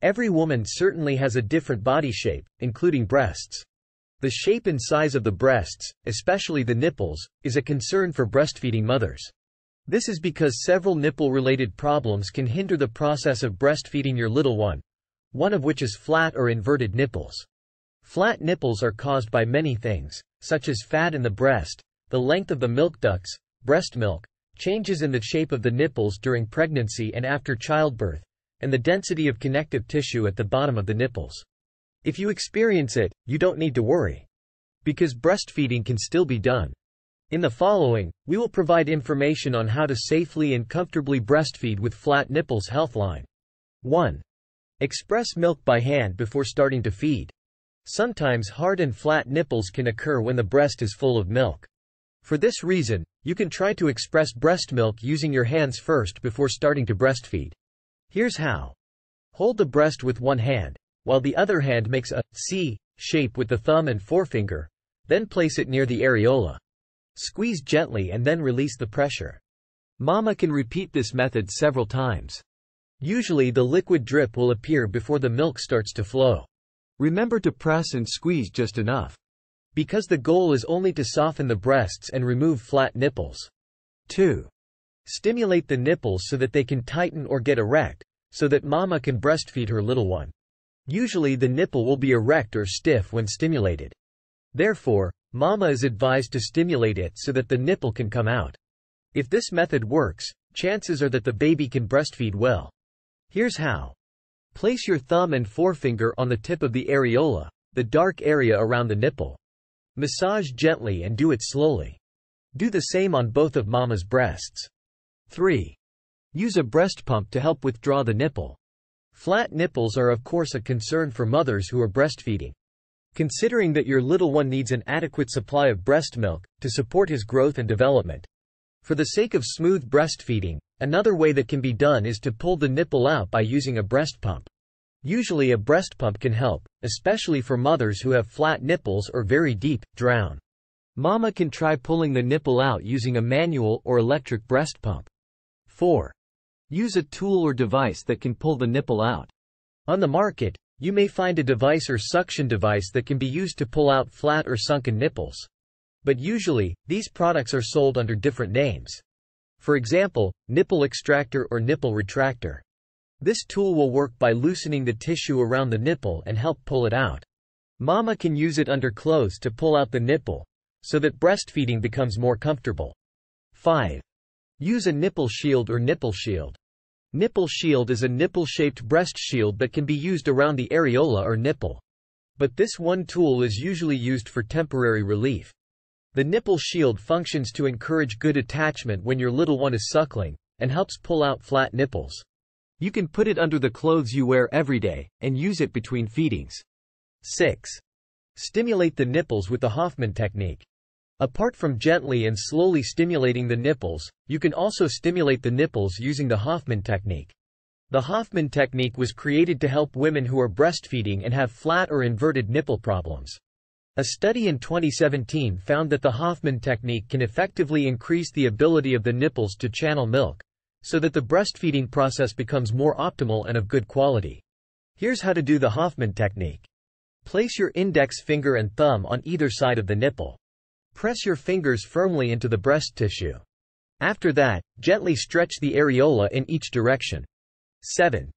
Every woman certainly has a different body shape, including breasts. The shape and size of the breasts, especially the nipples, is a concern for breastfeeding mothers. This is because several nipple-related problems can hinder the process of breastfeeding your little one, one of which is flat or inverted nipples. Flat nipples are caused by many things, such as fat in the breast, the length of the milk ducts, breast milk, changes in the shape of the nipples during pregnancy and after childbirth, and the density of connective tissue at the bottom of the nipples. If you experience it, you don't need to worry. Because breastfeeding can still be done. In the following, we will provide information on how to safely and comfortably breastfeed with flat nipples Healthline. 1. Express milk by hand before starting to feed. Sometimes hard and flat nipples can occur when the breast is full of milk. For this reason, you can try to express breast milk using your hands first before starting to breastfeed. Here's how. Hold the breast with one hand, while the other hand makes a C shape with the thumb and forefinger, then place it near the areola. Squeeze gently and then release the pressure. Mama can repeat this method several times. Usually the liquid drip will appear before the milk starts to flow. Remember to press and squeeze just enough. Because the goal is only to soften the breasts and remove flat nipples. 2. Stimulate the nipples so that they can tighten or get erect, so that mama can breastfeed her little one. Usually the nipple will be erect or stiff when stimulated. Therefore, mama is advised to stimulate it so that the nipple can come out. If this method works, chances are that the baby can breastfeed well. Here's how. Place your thumb and forefinger on the tip of the areola, the dark area around the nipple. Massage gently and do it slowly. Do the same on both of mama's breasts. 3. Use a breast pump to help withdraw the nipple. Flat nipples are of course a concern for mothers who are breastfeeding. Considering that your little one needs an adequate supply of breast milk to support his growth and development. For the sake of smooth breastfeeding, another way that can be done is to pull the nipple out by using a breast pump. Usually a breast pump can help, especially for mothers who have flat nipples or very deep, drown. Mama can try pulling the nipple out using a manual or electric breast pump. 4. Use a tool or device that can pull the nipple out. On the market, you may find a device or suction device that can be used to pull out flat or sunken nipples. But usually, these products are sold under different names. For example, nipple extractor or nipple retractor. This tool will work by loosening the tissue around the nipple and help pull it out. Mama can use it under clothes to pull out the nipple, so that breastfeeding becomes more comfortable. 5. Use a nipple shield or nipple shield. Nipple shield is a nipple-shaped breast shield that can be used around the areola or nipple. But this one tool is usually used for temporary relief. The nipple shield functions to encourage good attachment when your little one is suckling, and helps pull out flat nipples. You can put it under the clothes you wear every day, and use it between feedings. 6. Stimulate the nipples with the Hoffman technique. Apart from gently and slowly stimulating the nipples, you can also stimulate the nipples using the Hoffman technique. The Hoffman technique was created to help women who are breastfeeding and have flat or inverted nipple problems. A study in 2017 found that the Hoffman technique can effectively increase the ability of the nipples to channel milk, so that the breastfeeding process becomes more optimal and of good quality. Here's how to do the Hoffman technique. Place your index finger and thumb on either side of the nipple. Press your fingers firmly into the breast tissue. After that, gently stretch the areola in each direction. 7.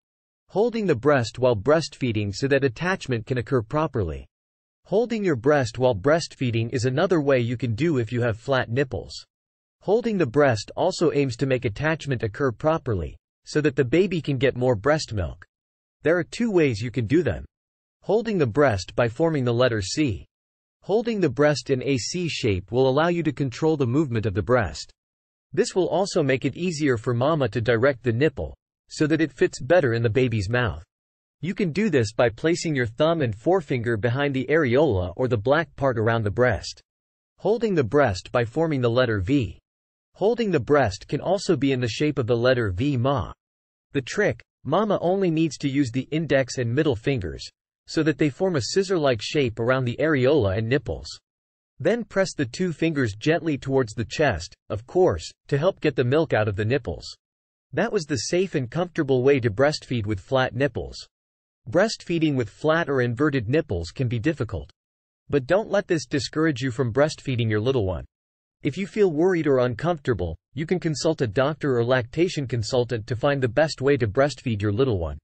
Holding the breast while breastfeeding so that attachment can occur properly. Holding your breast while breastfeeding is another way you can do if you have flat nipples. Holding the breast also aims to make attachment occur properly, so that the baby can get more breast milk. There are two ways you can do them. Holding the breast by forming the letter C. Holding the breast in a C shape will allow you to control the movement of the breast. This will also make it easier for mama to direct the nipple, so that it fits better in the baby's mouth. You can do this by placing your thumb and forefinger behind the areola or the black part around the breast. Holding the breast by forming the letter V. Holding the breast can also be in the shape of the letter V ma. The trick, mama only needs to use the index and middle fingers, so that they form a scissor-like shape around the areola and nipples. Then press the two fingers gently towards the chest, of course, to help get the milk out of the nipples. That was the safe and comfortable way to breastfeed with flat nipples. Breastfeeding with flat or inverted nipples can be difficult. But don't let this discourage you from breastfeeding your little one. If you feel worried or uncomfortable, you can consult a doctor or lactation consultant to find the best way to breastfeed your little one.